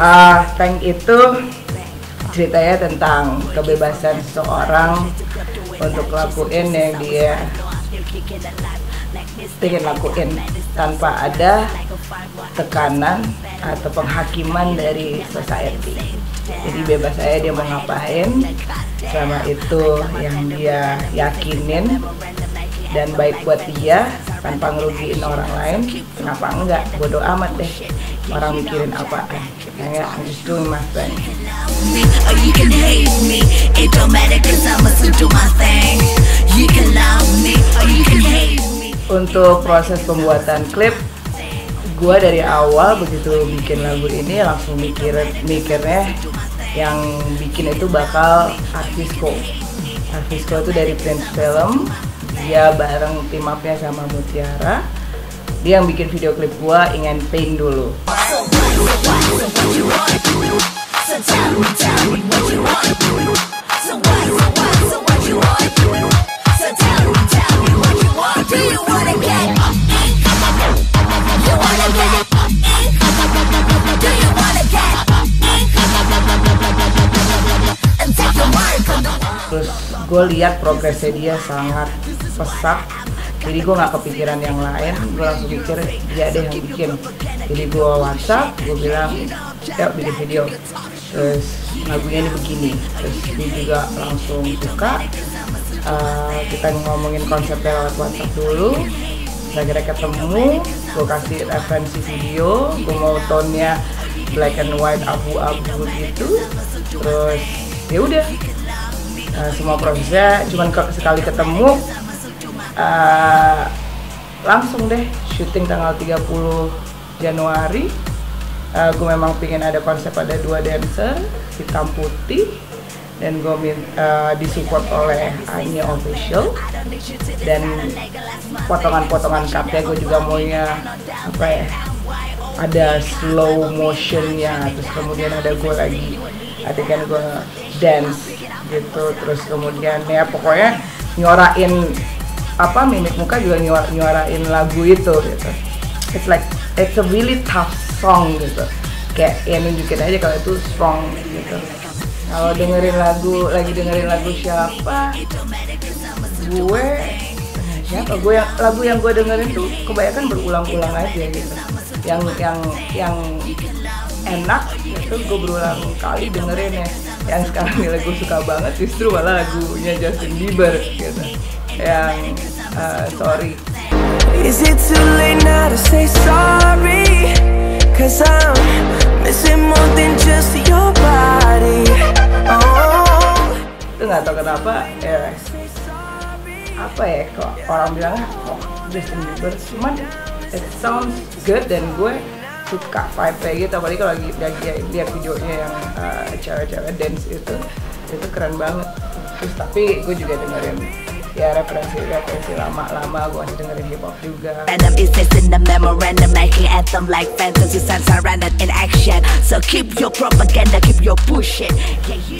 Uh, Tank itu ceritanya tentang kebebasan seseorang untuk lakuin yang dia ingin lakuin tanpa ada tekanan atau penghakiman dari society. Jadi bebas saya dia mau ngapain, selama itu yang dia yakinin dan baik buat dia tanpa ngerugiin orang lain kenapa enggak bodoh amat deh orang mikirin apa kayak I'm just doing my thing. Untuk proses pembuatan klip gue dari awal begitu bikin lagu ini langsung mikir mikirnya yang bikin itu bakal Artisco Artisco itu dari Prince Film. Dia bareng tim upnya sama Mutiara. Dia yang bikin video klip gua ingin paint dulu terus gue lihat progresnya dia sangat pesat jadi gue nggak kepikiran yang lain gue langsung mikir dia ada yang bikin. Jadi gue whatsapp gue bilang ya bikin video. Terus lagunya ini begini. Terus dia juga langsung suka uh, kita ngomongin konsepnya lewat whatsapp dulu. Akhirnya ketemu gue kasih referensi video gue mau tone-nya black and white abu-abu gitu. Terus ya udah. Uh, semua prosesnya cuma ke sekali ketemu uh, langsung deh syuting tanggal 30 Januari. Uh, gue memang pingin ada konsep ada dua dancer hitam putih dan gue uh, disupport oleh Anya Official. Dan potongan-potongan cutnya gue juga maunya apa ya ada slow motionnya. Terus kemudian ada gue lagi adegan gue dance gitu. Terus kemudian ya pokoknya nyorain apa mimik muka juga nyuara, nyuarain lagu itu gitu. It's like it's a really tough song gitu. Kayak ya nunjukin aja kalau itu strong gitu. Kalau dengerin lagu lagi dengerin lagu siapa? Gue siapa? Gue yang lagu yang gue dengerin tuh kebanyakan berulang-ulang aja gitu. Yang yang yang enak itu gue berulang kali dengerin ya yang sekarang lagu suka banget justru malah lagunya Justin Bieber gitu yang uh, sorry. Is it too late now to say sorry? Cause I'm missing more than just your body. Oh. Itu gak tau kenapa ya. Apa ya kok orang bilang kok Justin Bieber cuman it sounds good dan gue suka vibe gitu. Apalagi kalau lagi lagi lihat videonya yang uh, cewek-cewek dance itu itu keren banget. Terus tapi gue juga dengerin ya referensi referensi lama-lama gue masih dengerin hip hop juga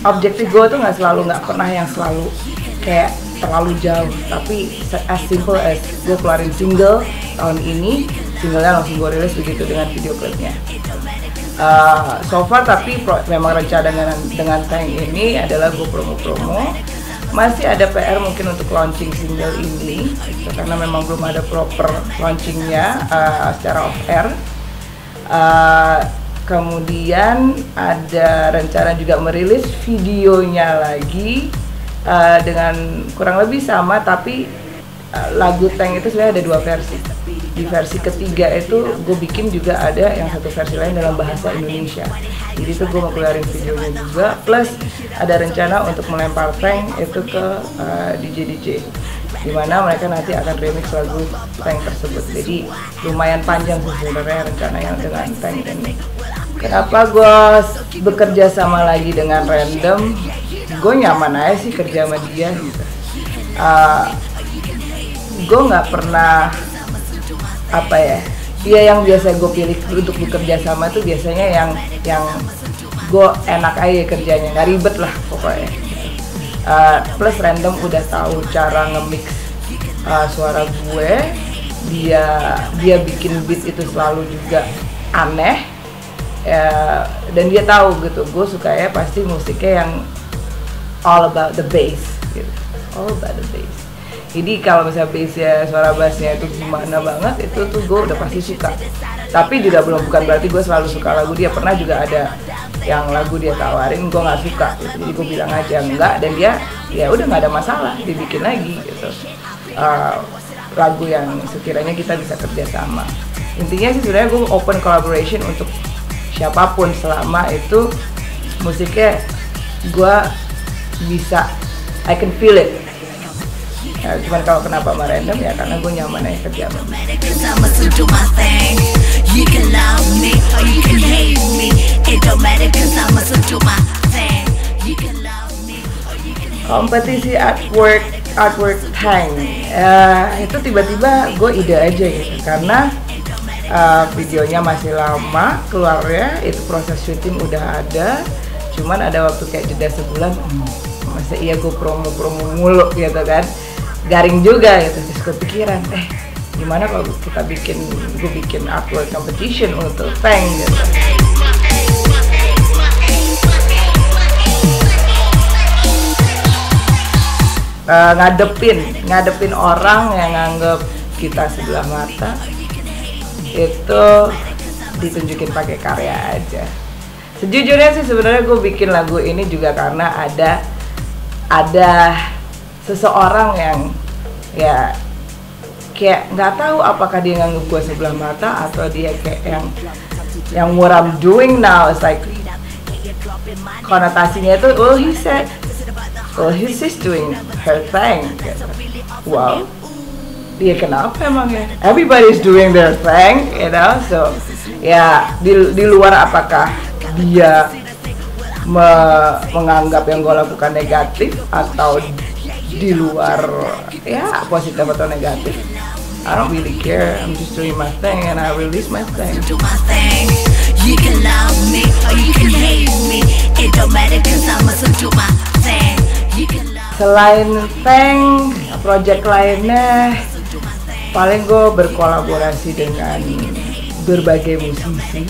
objektif gue tuh nggak selalu nggak pernah yang selalu kayak terlalu jauh. Tapi as simple as gue keluarin single tahun ini singlenya langsung gue rilis begitu dengan video klipnya. Uh, so far tapi pro, memang rencana dengan dengan tank ini adalah gue promo-promo masih ada PR mungkin untuk launching single ini karena memang belum ada proper launchingnya uh, secara off air. Uh, kemudian ada rencana juga merilis videonya lagi uh, dengan kurang lebih sama tapi uh, lagu Tank itu sebenarnya ada dua versi di versi ketiga itu gue bikin juga ada yang satu versi lain dalam bahasa Indonesia. Jadi itu gue mau keluarin videonya juga plus ada rencana untuk melempar tank itu ke uh, DJ DJ di mana mereka nanti akan remix lagu tank tersebut. Jadi lumayan panjang sebenarnya rencana yang dengan tank ini. Kenapa gue bekerja sama lagi dengan random? Gue nyaman aja sih kerja sama dia gitu. Uh, gue nggak pernah apa ya? Dia yang biasa gue pilih untuk bekerja sama tuh biasanya yang yang gue enak aja kerjanya. Nggak ribet lah pokoknya. Uh, plus random udah tahu cara ngemix uh, suara gue. Dia dia bikin beat itu selalu juga aneh. Ya, dan dia tahu gitu gue suka ya pasti musiknya yang all about the bass gitu. All about the bass jadi kalau misalnya bassnya suara bassnya itu gimana banget itu tuh gue udah pasti suka. Tapi juga belum bukan berarti gue selalu suka lagu dia. Pernah juga ada yang lagu dia tawarin gue nggak suka. Gitu. jadi gue bilang aja enggak. Dan dia ya udah nggak ada masalah dibikin lagi gitu. Uh, lagu yang sekiranya kita bisa kerjasama intinya sih sebenarnya gue open collaboration untuk siapa pun selama itu musiknya gue bisa I can feel it Ya, cuman kalau kenapa sama random ya karena gue nyaman aja kerja kompetisi artwork artwork tank Eh, itu tiba-tiba gue ide aja gitu karena eh, videonya masih lama keluarnya itu proses syuting udah ada cuman ada waktu kayak jeda sebulan hmm, masa iya gue promo-promo mulu gitu kan garing juga gitu terus gue pikiran eh gimana kalau kita bikin gue bikin artwork competition untuk tank gitu. Eh, ngadepin ngadepin orang yang nganggep kita sebelah mata itu ditunjukin pakai karya aja. Sejujurnya sih sebenarnya gue bikin lagu ini juga karena ada ada seseorang yang ya kayak nggak tahu apakah dia nganggep gue sebelah mata atau dia kayak yang yang what I'm doing now is like konotasinya itu oh he said well he's just doing her thing. Wow. Dia kenapa emangnya everybody's doing their thing you know? So ya di, di luar apakah dia me- menganggap yang gue lakukan negatif atau di luar ya positif atau negatif I don't really care I'm just doing my thing and I release my thing my thing. You can love me or you can hate me. It don't matter cause I'ma still do my thing. You can love selain tank project lainnya paling gue berkolaborasi dengan berbagai musisi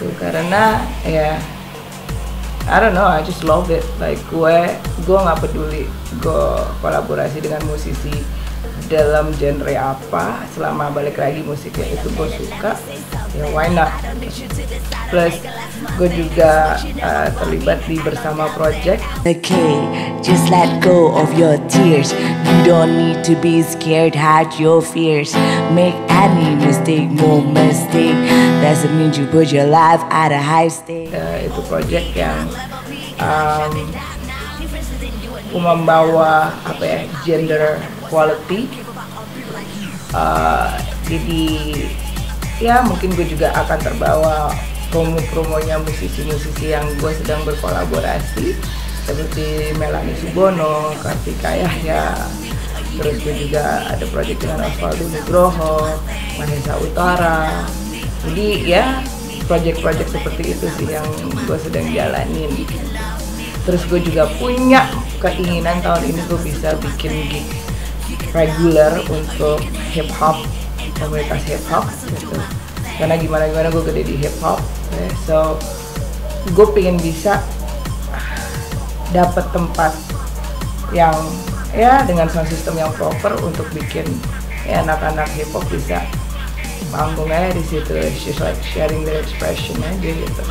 Tuh, karena ya I don't know I just love it. Like gue gue nggak peduli gue kolaborasi dengan musisi dalam genre apa selama balik lagi musiknya itu gue suka ya why not plus gue juga uh, terlibat di bersama project Okay, just let go of your tears. You don't need to be scared, hide your fears. Make any mistake, no mistake. Doesn't mean you put your life at a high stake. Eh, itu project yang um, membawa apa ya gender quality Uh, jadi ya mungkin gue juga akan terbawa promo-promonya musisi-musisi yang gue sedang berkolaborasi seperti Melanie Subono, Kartika Yahya, terus gue juga ada project dengan Osvaldo Nugroho, Mahesa Utara. Jadi ya project-project seperti itu sih yang gue sedang jalanin. Terus gue juga punya keinginan tahun ini gue bisa bikin gig regular untuk hip hop komunitas hip hop gitu karena gimana gimana gue gede di hip hop ya. so gue pengen bisa dapat tempat yang ya dengan sound system yang proper untuk bikin ya anak-anak hip hop bisa manggungnya di situ it's just like sharing their expression aja gitu